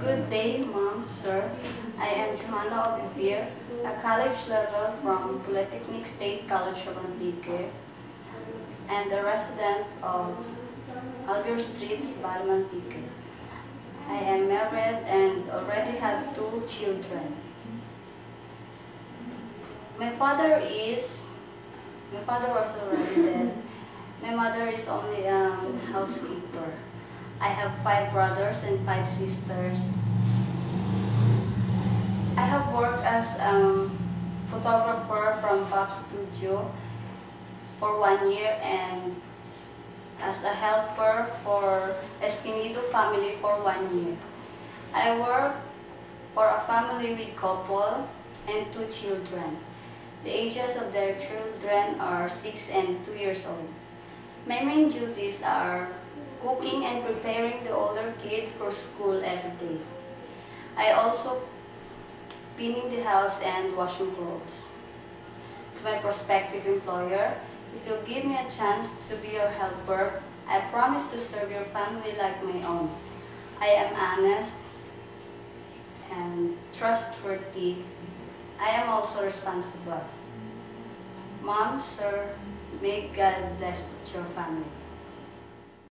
Good day, Mom, Sir. I am Johanna Olivier, a college level from Polytechnic State College of Antique and the residents of Albier Streets, Balm Antique. I am married and already have two children. My father is, my father was already dead. My mother is only a housekeeper. I have five brothers and five sisters. I have worked as a photographer from Pop Studio for one year and as a helper for Espinido family for one year. I work for a family with couple and two children. The ages of their children are 6 and 2 years old. My main duties are cooking and preparing the older kid for school every day. I also cleaning the house and washing clothes. To my prospective employer, if you'll give me a chance to be your helper, I promise to serve your family like my own. I am honest and trustworthy. I am also responsible. Mom, sir, may God bless your family.